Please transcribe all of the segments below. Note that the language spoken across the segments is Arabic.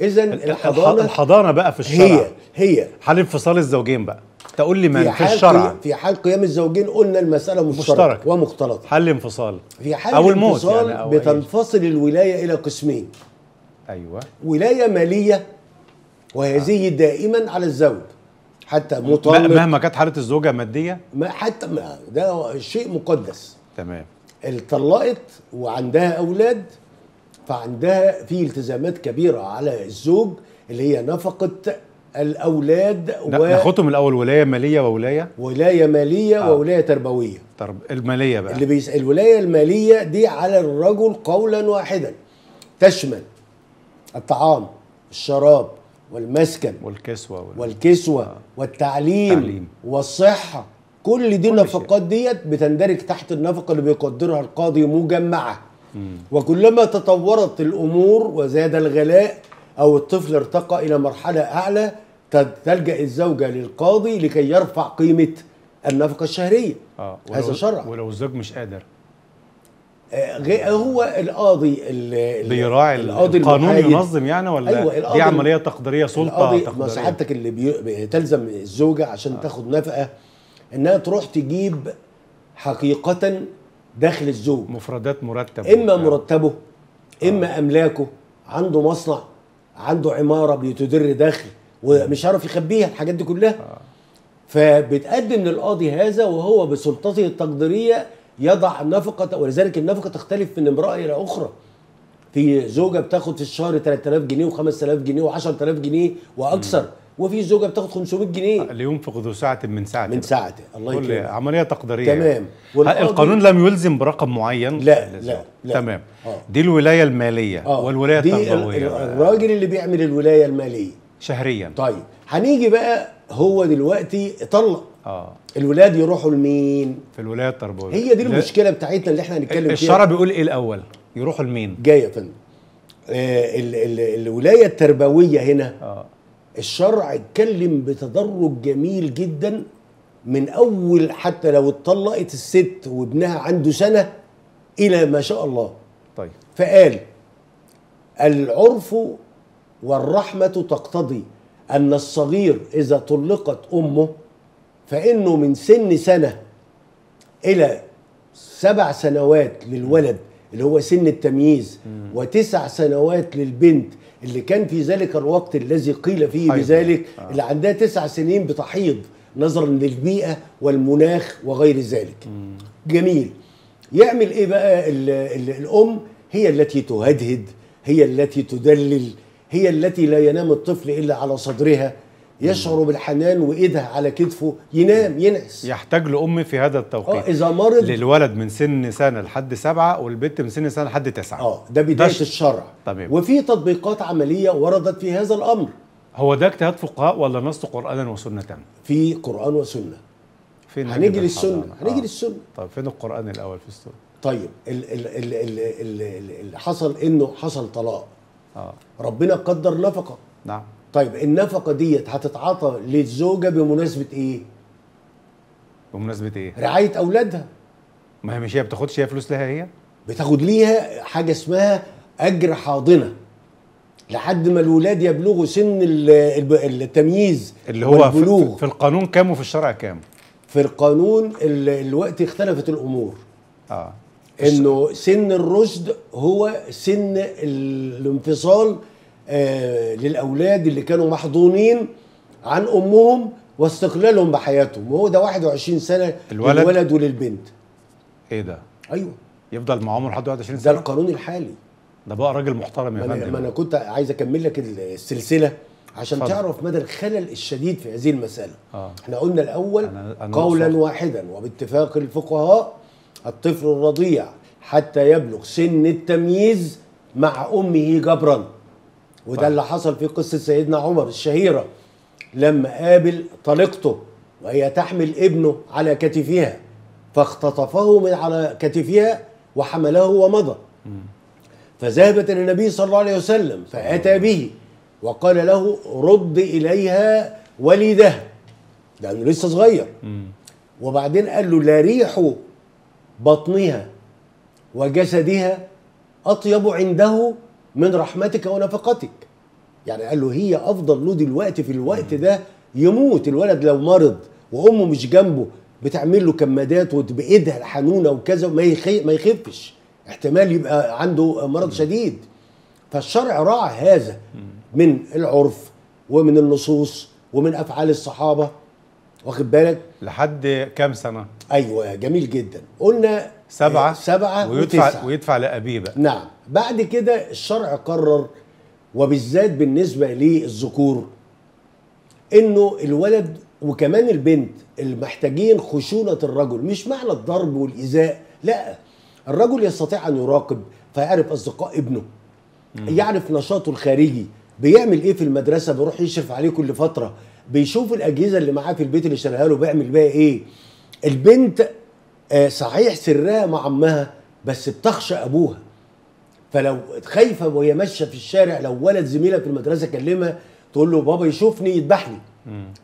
اذا الحضانة الحضانة بقى في الشرع. هي هي. حال انفصال الزوجين بقى. تقول لي في من في حال الشرع. في حال قيام الزوجين قلنا المسألة مشتركة مشترك. ومختلطة. حل انفصال. في حال أو الموت يعني أو أي- بتنفصل الولاية إلى قسمين. أيوه. ولاية مالية وهذه دائما على الزوج. حتى م- مطالب مهما كانت حالة الزوجة مادية. ما حتى ما ده شيء مقدس. تمام. اتطلقت وعندها أولاد فعندها في التزامات كبيرة على الزوج اللي هي نفقة الأولاد نا- ناخدهم الأول ولاية مالية وولاية؟ وولايه مالية آه. وولاية تربوية. طب المالية بقى. اللي بيس... الولاية المالية دي على الرجل قولا واحدا. تشمل الطعام الشراب والمسكن والكسوة وال... والكسوة آه. والتعليم تعليم. والصحة. كل دي النفقات ديت بتندرج تحت النفقة اللي بيقدرها القاضي مجمعة. وكلما تطورت الأمور وزاد الغلاء أو الطفل ارتقى إلى مرحلة أعلى ت- تلجأ الزوجه للقاضي لكي يرفع قيمة النفقة الشهرية. آه هذا شرع. ولو الزوج مش قادر. آه، هو القاضي ال- ال- بيراعي ال- القاضي القانون. ينظم يعني ولا أيوة، دي عملية تقديرية سلطة تقديرية؟ سعادتك اللي بي... تلزم الزوجة عشان آه. تاخد نفقة إنها تروح تجيب حقيقة دخل الزوج مفردات مرتب إما. مرتبه إما أملاكه. عنده مصنع عنده عمارة بتدر دخل ومش عارف يخبيها الحاجات دي كلها. فبتقدم للقاضي هذا وهو بسلطته التقديرية يضع نفقة ولذلك النفقة تختلف من امرأة إلى أخرى. في زوجة بتاخد في الشهر 3000 جنيه و5000 جنيه و10000 جنيه وأكثر. وفي زوجة بتاخد 500 جنيه. اللي ينفق ذو ساعة من ساعته من. ساعته الله كل يكرمك. عملية تقديرية. تمام. يعني. القانون لم يلزم برقم معين؟ لا،. لا، لا. تمام. آه. دي الولاية المالية آه. والولاية التربويه. الراجل اللي بيعمل الولاية المالية. شهريا. طيب هنيجي بقى هو دلوقتي طلق. آه. الولاد يروحوا لمين؟ في الولاية التربوية. هي دي المشكلة بتاعتنا اللي إحنا هنتكلم فيها. الشرع بيقول إيه الأول؟ يروحوا لمين؟ جاية يا فندم. آه ال- ال- الولاية التربوية هنا. آه. الشرع اتكلم بتدرج جميل جدا من أول حتى لو اتطلقت الست وابنها عنده سنة إلى ما شاء الله. طيب. فقال العرف والرحمة تقتضي أن الصغير إذا طلقت أمه فإنه من سن سنة إلى سبع سنوات للولد اللي هو سن التمييز وتسع سنوات للبنت اللي كان في ذلك الوقت الذي قيل فيه حيض. بذلك آه. اللي عندها تسع سنين بتحيض نظرا للبيئة والمناخ وغير ذلك. جميل. يعمل إيه بقى ال ال الأم؟ هي التي تهدهد هي التي تدلل هي التي لا ينام الطفل إلا على صدرها. يشعر بالحنان وإيدها على كتفه ينام ينعس. يحتاج لأم في هذا آه التوقيت إذا مرض للولد من سن سنة لحد سبعة والبنت من سن سنة لحد تسعة. آه ده بداية الشرع. تمام. وفي تطبيقات عملية وردت في هذا الأمر. هو ده اجتهاد فقهاء ولا نص قرآنا وسنة؟ في قرآن وسنة. فين هنيجي للسنة؟ هنيجي آه. للسنة. طب فين القرآن الأول في السنة؟ طيب ال- ال- ال- ال- ال- ال- اللي حصل إنه حصل طلاق. آه. ربنا قدر نفقة. نعم. طيب النفقة ديت هتتعاطى للزوجة بمناسبة إيه؟ بمناسبة إيه؟ رعاية أولادها ما هي مش هي بتاخدش هي فلوس لها هي؟ بتاخد ليها حاجة اسمها أجر حاضنة لحد ما الولاد يبلغوا سن التمييز اللي هو في, والبلوغ في القانون كام وفي الشرع كام؟ في القانون ال- الوقت اختلفت الأمور آه إنه سن الرشد هو سن ال- الانفصال للأولاد اللي كانوا محضونين عن أمهم واستقلالهم بحياتهم وهو ده 21 سنة الولد؟ للولد وللبنت إيه ده؟ أيوه يفضل مع عمره لحد 21 ده سنة؟ القانون الحالي ده بقى راجل محترم يا ما أنا, ما فندم أنا كنت عايز أكمل لك السلسلة عشان اتفضل. تعرف مدى الخلل الشديد في هذه المسألة آه. إحنا قلنا الأول أنا- أنا قولا أقصد. واحدا وباتفاق الفقهاء الطفل الرضيع حتى يبلغ سن التمييز مع أمه جبرا وده طيب. اللي حصل في قصة سيدنا عمر الشهيرة لما قابل طليقته وهي تحمل ابنه على كتفها فاختطفه من على كتفها وحمله ومضى فذهبت إلى النبي صلى الله عليه وسلم فأتى به وقال له رد إليها وليدها لأنه لسه صغير. وبعدين قال له لا ريح بطنها وجسدها أطيب عنده من رحمتك ونفقتك يعني قال له هي أفضل له دلوقتي في الوقت ده يموت الولد لو مرض وأمه مش جنبه بتعمل له كمادات وبايدها الحنونة وكذا ما ما يخفش. احتمال يبقى عنده مرض شديد. فالشرع راعى هذا من العرف ومن النصوص ومن أفعال الصحابة. واخد بالك؟ لحد كام سنة؟ أيوه جميل جدا. قلنا سبعه آه، سبعة ويدفع وتسعة. ويدفع لأبيه بقى. نعم. بعد كده الشرع قرر وبالذات بالنسبة للذكور إنه الولد وكمان البنت اللي محتاجين خشونة الرجل مش معنى الضرب والإيذاء لا. الرجل يستطيع أن يراقب فيعرف أصدقاء ابنه يعرف نشاطه الخارجي بيعمل إيه في المدرسة؟ بيروح يشرف عليه كل فترة. بيشوف الأجهزة اللي معاه في البيت اللي شاريها له بيعمل بيها إيه؟ البنت آه، صحيح سرها مع امها بس بتخشى أبوها. فلو خايفة وهي ماشية في الشارع لو ولد زميلها في المدرسة كلمها تقول له بابا يشوفني يذبحني.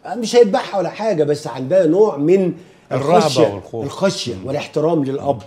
آه، مش هيذبحها ولا حاجة بس عندها نوع من الرهبة الخشية والخوف. الخشية والإحترام للأب.